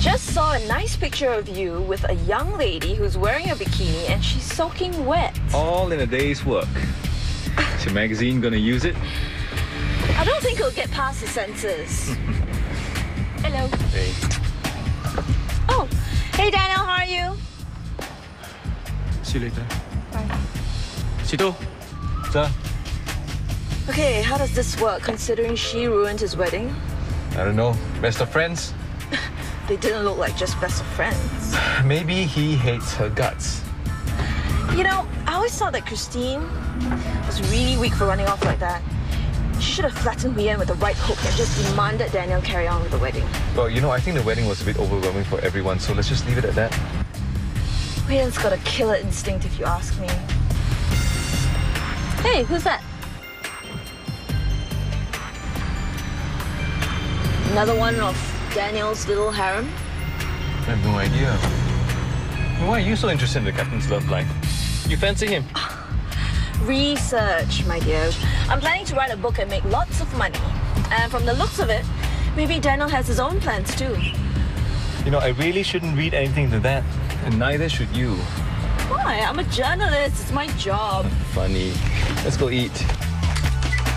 just saw a nice picture of you with a young lady who's wearing a bikini and she's soaking wet. All in a day's work. Is your magazine gonna use it? I don't think it'll get past the censors. Hello. Hey. Oh, hey Daniel, how are you? See you later. Bye. Sito. Sir. Okay, how does this work considering she ruined his wedding? I don't know. Best of friends? They didn't look like just best of friends. Maybe he hates her guts. You know, I always thought that Christine was really weak for running off like that. She should have flattened Ian with the right hook and just demanded Daniel carry on with the wedding. Well, you know, I think the wedding was a bit overwhelming for everyone, so let's just leave it at that. Ian's got a killer instinct if you ask me. Hey, who's that? Another one of Daniel's little harem? I have no idea. Why are you so interested in the captain's love life? You fancy him? Research, my dear. I'm planning to write a book and make lots of money. And from the looks of it, maybe Daniel has his own plans too. You know, I really shouldn't read anything into that. And neither should you. Why? I'm a journalist. It's my job. Funny. Let's go eat.